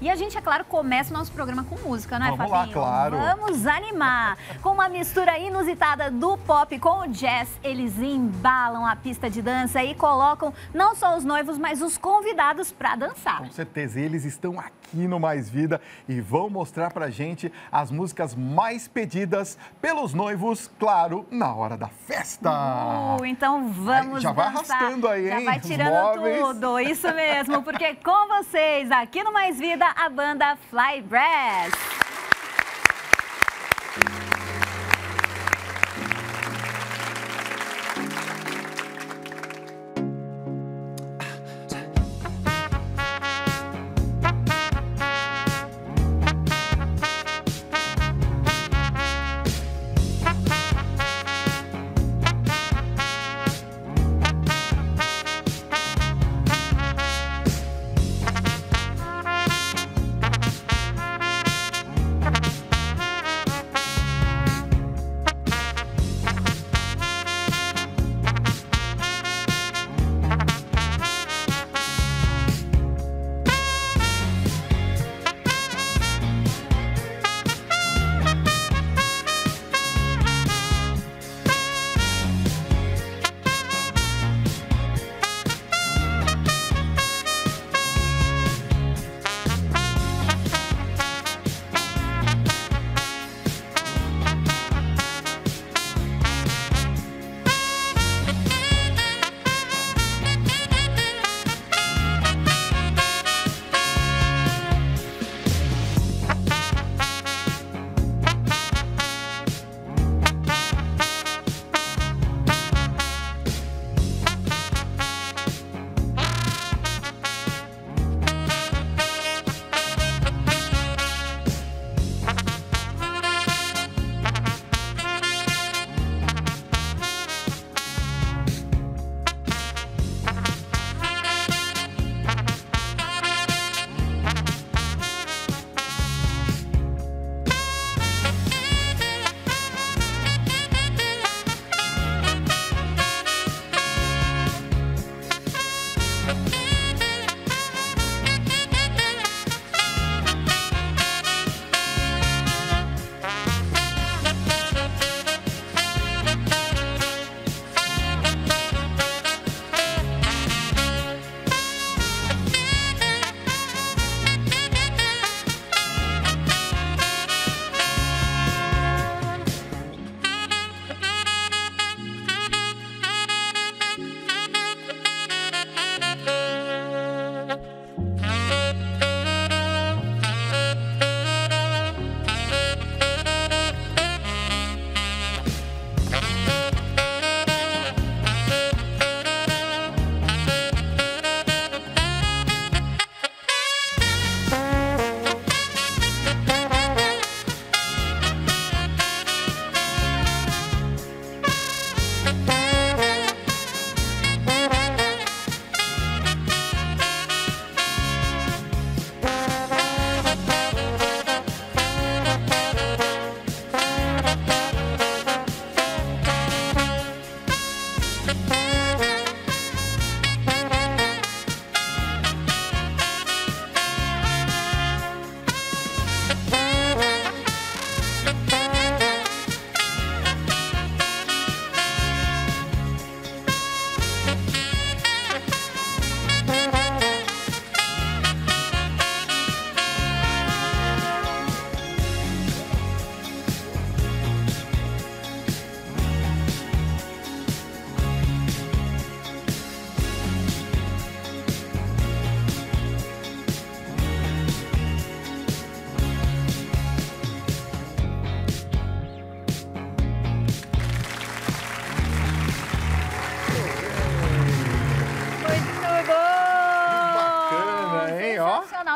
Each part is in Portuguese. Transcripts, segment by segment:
E a gente, é claro, começa o nosso programa com música, não é, Vamos Fabinho? lá, claro. Vamos animar. Com uma mistura inusitada do pop com o jazz, eles embalam a pista de dança e colocam não só os noivos, mas os convidados para dançar. Com certeza, eles estão aqui no Mais Vida e vão mostrar pra gente as músicas mais pedidas pelos noivos, claro, na hora da festa. Uh, então vamos Ai, já vai dançar. arrastando aí, Já hein, vai os tirando tudo, isso mesmo, porque com vocês, aqui no Mais Vida, a banda Fly Brass.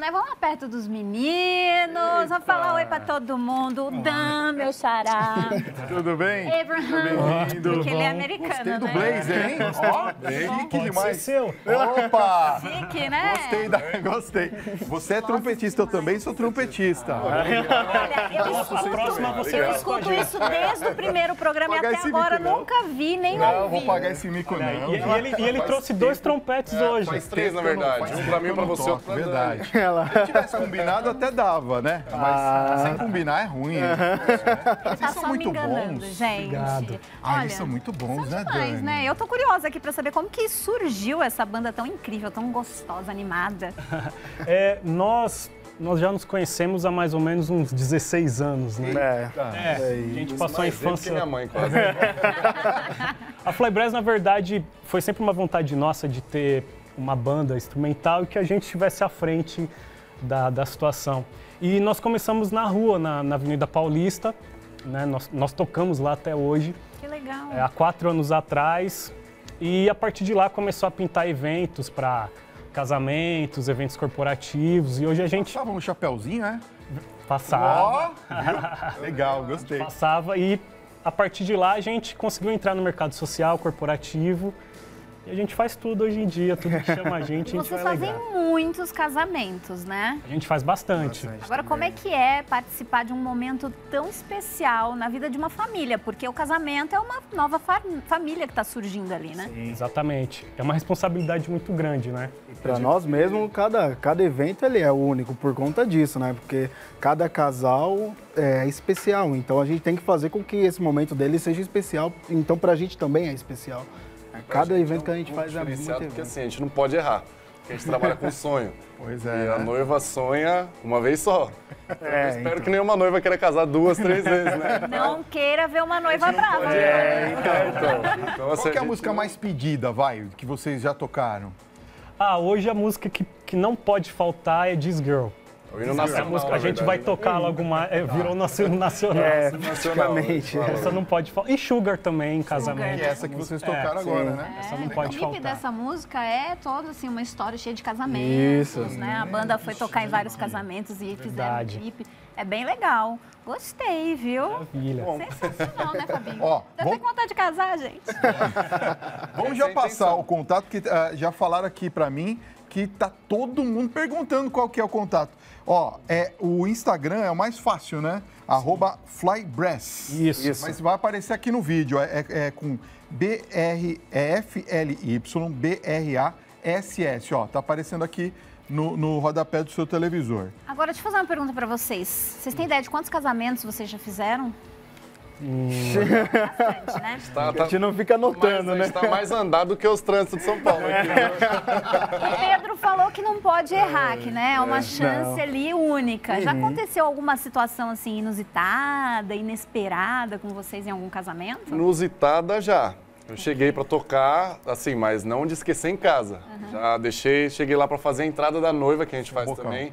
Né? Vamos lá perto dos meninos, vamos falar oi pra todo mundo. O Dan, meu xará. Tudo bem? Abraham, Bem-vindo. porque ele é americano, Gostei do né? blazer, hein? Ó, chique demais. seu. Opa! Chique, né? Gostei, da... gostei. Você é trompetista, eu também sou trompetista. Olha, eu A escuto, próxima você eu escuto isso desde o primeiro programa e Pagar até esse agora mico, não. nunca vi nem Não, ouvi. vou pagar esse mico não. E, e ele, e ele trouxe dois trompetes hoje. Faz três, na verdade. Um pra mim, um pra você, outro pra Verdade. Ela. Se tivesse combinado, até dava, né? Mas Ah. sem combinar é ruim. né? Ele tá são muito enganando, bons. gente. Obrigado. Ah, Olha, eles são muito bons, são né, demais, Dani? né? Eu tô curiosa aqui pra saber como que surgiu essa banda tão incrível, tão gostosa, animada. É, nós, nós já nos conhecemos há mais ou menos uns 16 anos, né? É. É, a gente passou a tempo que infância. minha mãe, quase. A Flybrass, na verdade, foi sempre uma vontade nossa de ter uma banda instrumental e que a gente estivesse à frente da, da situação. E nós começamos na rua, na, na Avenida Paulista, né? nós, nós tocamos lá até hoje, Que legal. é, há quatro anos atrás. E a partir de lá começou a pintar eventos para casamentos, eventos corporativos. E hoje a gente Tava no chapéuzinho, é? passava, Ó, viu? legal, gostei. passava e a partir de lá a gente conseguiu entrar no mercado social, corporativo. E a gente faz tudo hoje em dia, tudo que chama a gente, a gente Vocês fazem legal. muitos casamentos, né? A gente faz bastante. Agora, como é que é participar de um momento tão especial na vida de uma família? Porque o casamento é uma nova fa- família que está surgindo ali, né? Exatamente. É uma responsabilidade muito grande, né? Para nós mesmo, cada, cada evento ele é único por conta disso, né? Porque cada casal é especial. Então a gente tem que fazer com que esse momento dele seja especial. Então pra gente também é especial. Cada evento que a gente faz é muito diferenciado, porque evento. assim, a gente não pode errar. Porque a gente trabalha com sonho. Pois E é. a né? noiva sonha uma vez só. É, Eu espero então. que nenhuma noiva queira casar duas, três vezes, né? Não queira ver uma noiva brava. né? É, então. então assim, Qual que é a gente música não- mais pedida, vai, que vocês já tocaram? Ah, hoje a música que, que não pode faltar é This Girl. O hino Essa nacional, música a gente vai tocar logo mais, é, virou nosso hino nacional. É, Nacional, né? Essa não pode faltar. E Sugar também, em Que casamento. é essa que vocês tocaram agora, né? Essa não É, pode o clipe faltar. dessa música é toda assim uma história cheia de casamentos, Isso. né? A banda foi tocar em vários casamentos e fizeram um clipe. É bem legal. Gostei, viu? Maravilha. Sensacional, né, Fabinho? Ó, Deve vamos- vontade de casar, gente. Vamos já é passar o contato, que ah, já falaram aqui pra mim que tá todo mundo perguntando qual que é o contato. Ó, é, o Instagram é o mais fácil, né? Arroba Flybrass. Isso. Isso. Mas vai aparecer aqui no vídeo, é, é- é com B-R-F-L-Y, B-R-A-S-S, ó. Tá aparecendo aqui no, no rodapé do seu televisor. Agora, deixa eu fazer uma pergunta pra vocês. Vocês têm ideia de quantos casamentos vocês já fizeram? Bastante, né? Tá, A tá, gente não fica anotando, mais, a né? gente tá mais andado do que os trânsitos de São Paulo. Aqui, né? O Pedro falou que não pode errar, que né, é uma chance Não. ali única. Já aconteceu alguma situação assim inusitada, inesperada com vocês em algum casamento? Inusitada já. Eu cheguei pra tocar, assim, mas não de esquecer em casa. Já deixei, cheguei lá pra fazer a entrada da noiva, que a gente faz bocal. também.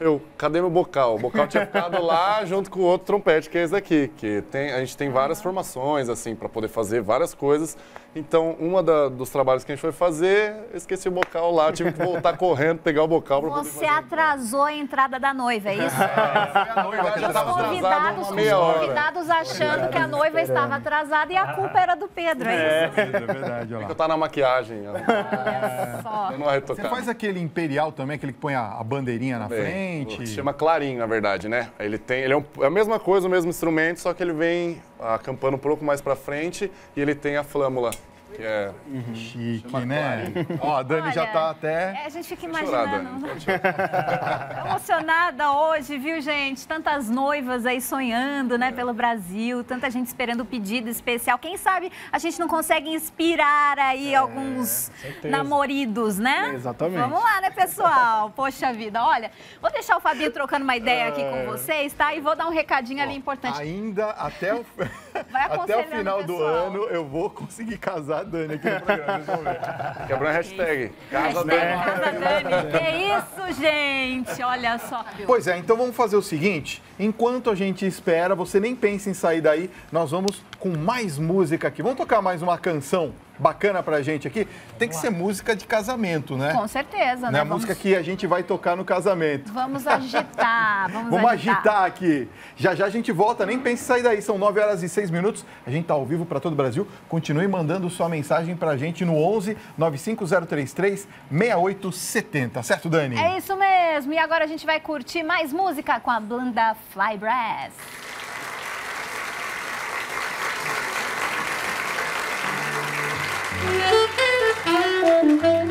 Eu, cadê meu bocal? O bocal tinha ficado lá junto com o outro trompete, que é esse daqui. Que tem, a gente tem várias formações, assim, pra poder fazer várias coisas. Então, uma da- dos trabalhos que a gente foi fazer, eu esqueci o bocal lá, tive que voltar correndo, pegar o bocal pra poder Você atrasou a entrada da noiva, é isso? a noiva que já Os tava atrasado convidados, uma os meia hora. convidados achando que a noiva estava atrasada e a culpa era do Pedro, é isso? É verdade, olha Eu lá. tá na maquiagem, ó, Olha só. Você faz aquele imperial também, aquele que põe a, a bandeirinha na Bem, frente? Se chama clarim, na verdade, né? Ele tem, ele é, um- é a mesma coisa, o mesmo instrumento, só que ele vem acampando um pouco mais pra frente e ele tem a flâmula, que é Chique, né? Ó, a Dani já Olha, tá até... É, a gente fica imaginando. Emocionada hoje, viu, gente? Tantas noivas aí sonhando, né, pelo Brasil, tanta gente esperando o pedido especial. Quem sabe a gente não consegue inspirar aí alguns certeza. namoridos, né? Exatamente. Vamos lá, né, pessoal? Poxa vida, olha, vou deixar o Fabinho trocando uma ideia aqui com vocês, tá? E vou dar um recadinho ali importante. Ainda até o, Vai até o final o do ano eu vou conseguir casar a Dani aqui no programa. Quebrando a hashtag. Casa Hashtag Dani. Casa Dani. Que isso, gente? Olha só. Pois é, então vamos fazer o seguinte: enquanto a gente espera, você nem pensa em sair daí, nós vamos com mais música aqui. Vamos tocar mais uma canção bacana pra gente aqui? Tem que ser música de casamento, né? Com certeza, Né? né? A música que a gente vai tocar no casamento. Vamos agitar, vamos, Vamos agitar aqui. Já já a gente volta, nem pense em sair daí. São 9 horas e 6 minutos. A gente tá ao vivo para todo o Brasil. Continue mandando sua mensagem pra gente no 11 95033 6870. Certo, Dani? É isso mesmo. E agora a gente vai curtir mais música com a banda Fly Brass. Thank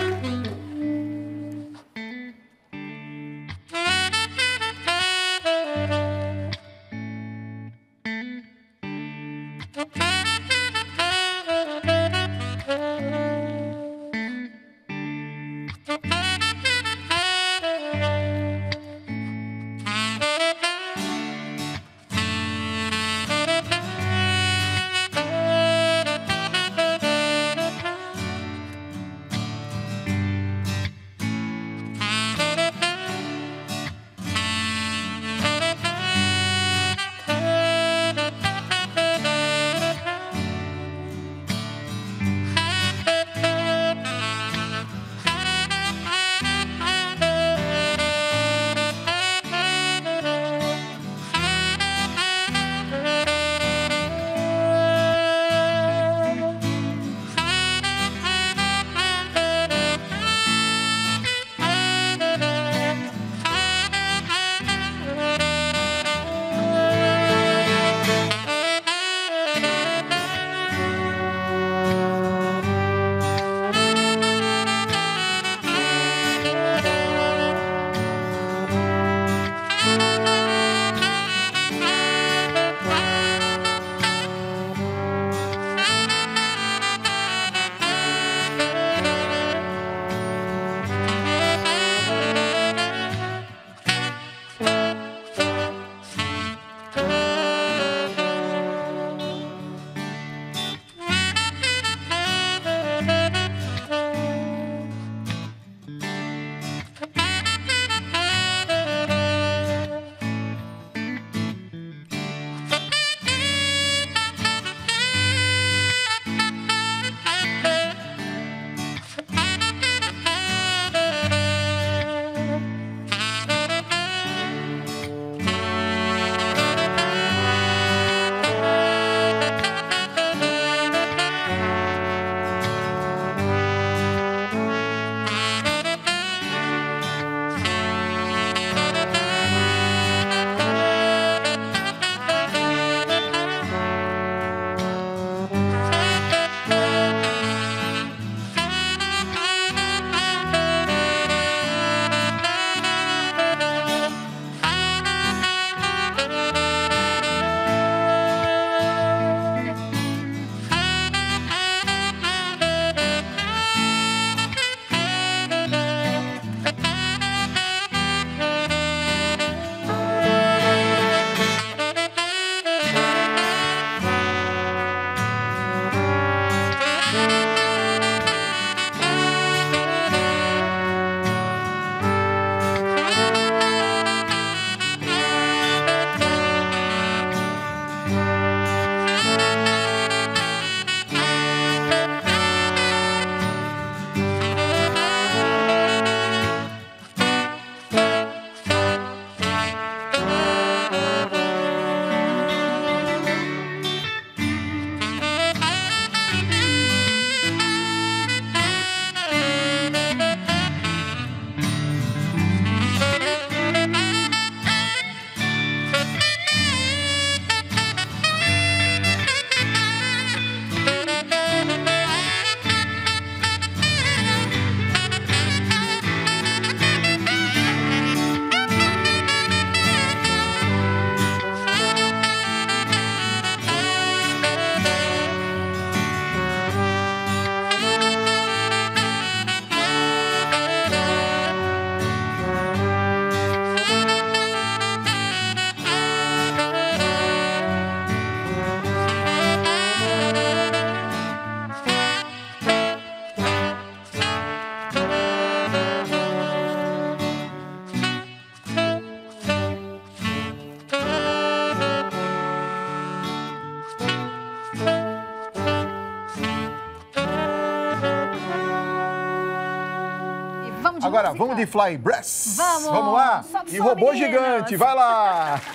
Agora, música. vamos de Fly Brass? Vamos. Vamos lá? Sobe e robô gigante, vai lá!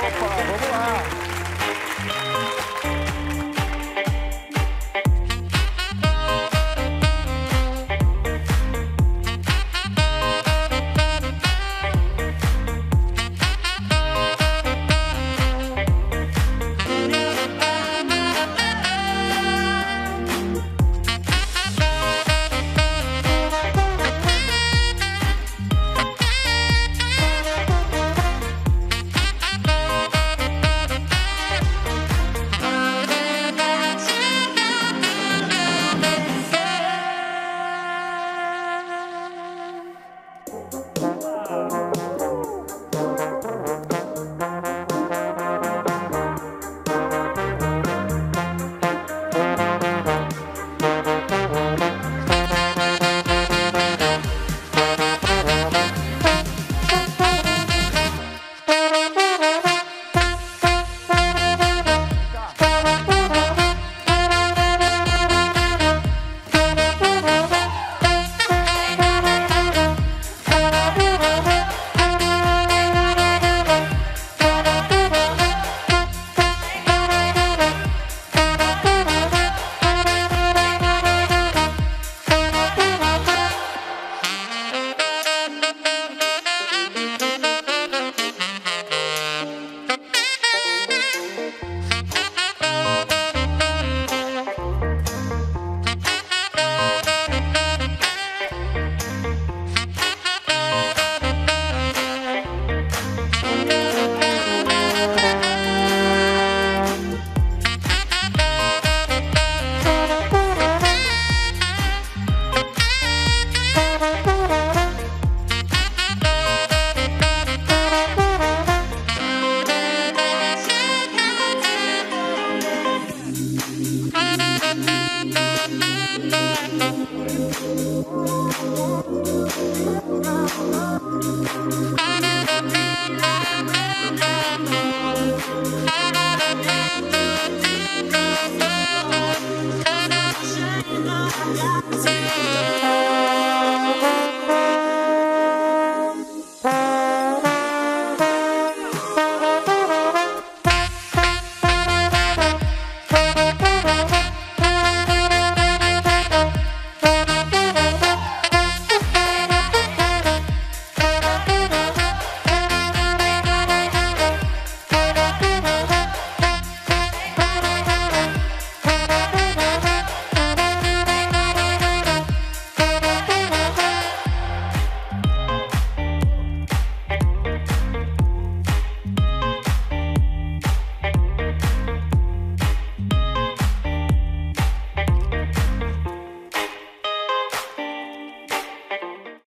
Opa, vamos lá!